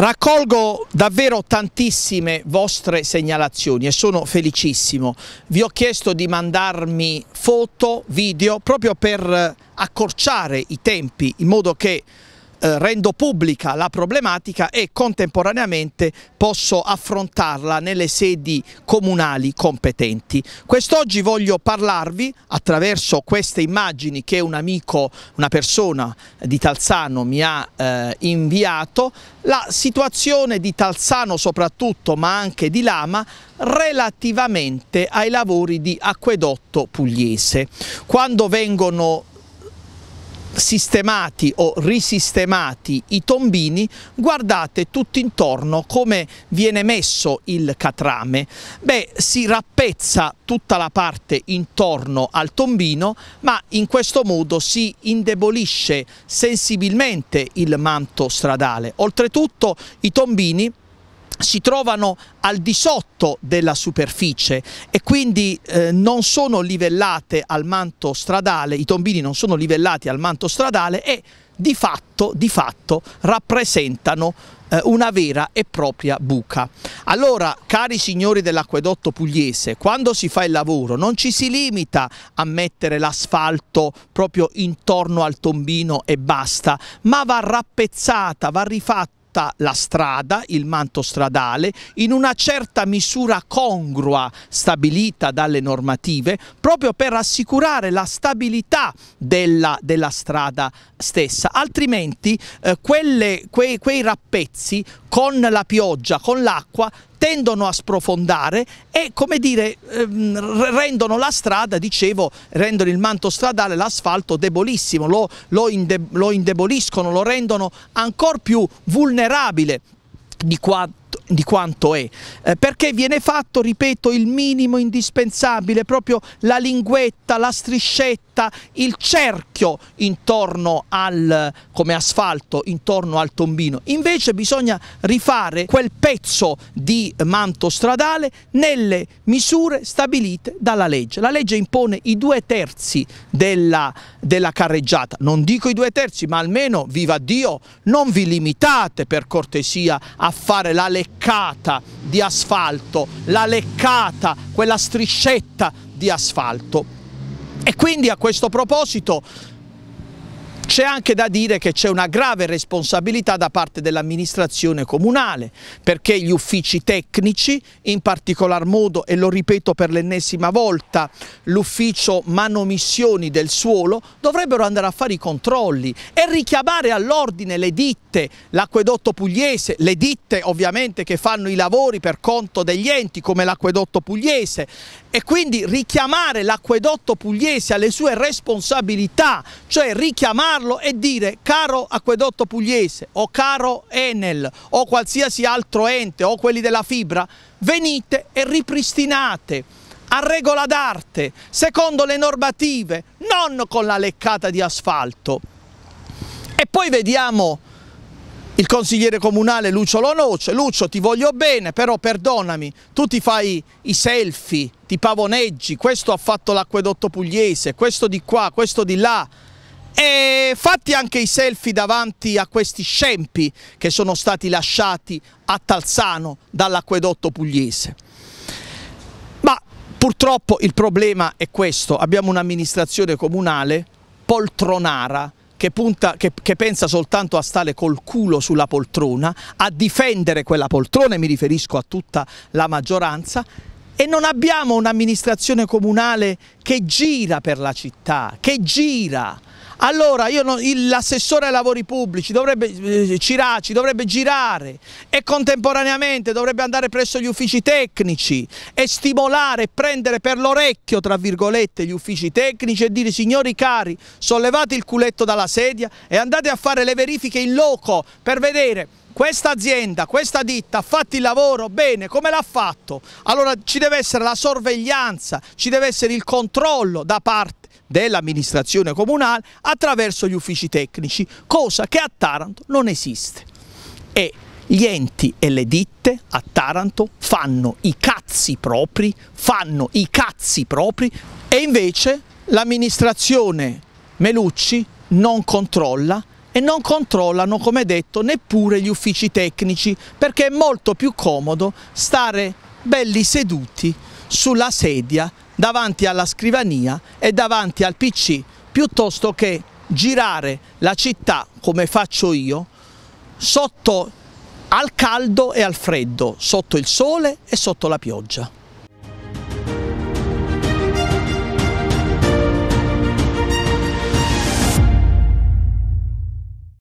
Raccolgo davvero tantissime vostre segnalazioni e sono felicissimo. Vi ho chiesto di mandarmi foto, video, proprio per accorciare i tempi in modo che eh, rendo pubblica la problematica e contemporaneamente posso affrontarla nelle sedi comunali competenti. Quest'oggi voglio parlarvi attraverso queste immagini che un amico, una persona di Talzano mi ha eh, inviato, la situazione di Talzano soprattutto ma anche di Lama relativamente ai lavori di acquedotto pugliese. Quando vengono sistemati o risistemati i tombini, guardate tutto intorno come viene messo il catrame. Beh, si rappezza tutta la parte intorno al tombino, ma in questo modo si indebolisce sensibilmente il manto stradale. Oltretutto i tombini si trovano al di sotto della superficie e quindi eh, non sono livellate al manto stradale, i tombini non sono livellati al manto stradale e di fatto, di fatto rappresentano eh, una vera e propria buca. Allora, cari signori dell'acquedotto pugliese, quando si fa il lavoro non ci si limita a mettere l'asfalto proprio intorno al tombino e basta, ma va rappezzata, va rifatta tutta la strada, il manto stradale, in una certa misura congrua stabilita dalle normative, proprio per assicurare la stabilità della, della strada stessa, altrimenti eh, quelle, quei, quei rappezzi con la pioggia, con l'acqua, tendono a sprofondare e come dire ehm, rendono la strada, dicevo, rendono il manto stradale, l'asfalto debolissimo, lo, lo, inde, lo indeboliscono, lo rendono ancora più vulnerabile di quanto di quanto è, eh, perché viene fatto, ripeto, il minimo indispensabile, proprio la linguetta, la striscetta, il cerchio intorno al, come asfalto, intorno al tombino. Invece bisogna rifare quel pezzo di manto stradale nelle misure stabilite dalla legge. La legge impone i due terzi della, della carreggiata, non dico i due terzi, ma almeno, viva Dio, non vi limitate per cortesia a fare la leccata di asfalto, la leccata, quella striscetta di asfalto. E quindi a questo proposito c'è anche da dire che c'è una grave responsabilità da parte dell'amministrazione comunale perché gli uffici tecnici, in particolar modo, e lo ripeto per l'ennesima volta, l'ufficio manomissioni del suolo, dovrebbero andare a fare i controlli e richiamare all'ordine le ditte, l'acquedotto pugliese, le ditte ovviamente che fanno i lavori per conto degli enti come l'acquedotto pugliese. E quindi richiamare l'acquedotto pugliese alle sue responsabilità, cioè richiamarlo e dire caro acquedotto pugliese o caro Enel o qualsiasi altro ente o quelli della fibra, venite e ripristinate a regola d'arte, secondo le normative, non con la leccata di asfalto. E poi vediamo il consigliere comunale Lucio Lonoce, Lucio ti voglio bene, però perdonami, tu ti fai i selfie, ti pavoneggi, questo ha fatto l'acquedotto pugliese, questo di qua, questo di là, e fatti anche i selfie davanti a questi scempi che sono stati lasciati a Talzano dall'acquedotto pugliese. Ma purtroppo il problema è questo, abbiamo un'amministrazione comunale poltronara che, punta, che, che, pensa soltanto a stare col culo sulla poltrona, a difendere quella poltrona, e mi riferisco a tutta la maggioranza, e non abbiamo un'amministrazione comunale che gira per la città, che gira, allora l'assessore ai lavori pubblici dovrebbe, eh, Ciraci dovrebbe girare e contemporaneamente dovrebbe andare presso gli uffici tecnici e stimolare prendere per l'orecchio tra virgolette gli uffici tecnici e dire signori cari sollevate il culetto dalla sedia e andate a fare le verifiche in loco per vedere questa azienda, questa ditta ha fatto il lavoro bene, come l'ha fatto? Allora ci deve essere la sorveglianza, ci deve essere il controllo da parte dell'amministrazione comunale attraverso gli uffici tecnici, cosa che a Taranto non esiste. E gli enti e le ditte a Taranto fanno i cazzi propri, fanno i cazzi propri e invece l'amministrazione Melucci non controlla e non controllano, come detto, neppure gli uffici tecnici, perché è molto più comodo stare belli seduti sulla sedia davanti alla scrivania e davanti al PC piuttosto che girare la città come faccio io sotto al caldo e al freddo, sotto il sole e sotto la pioggia.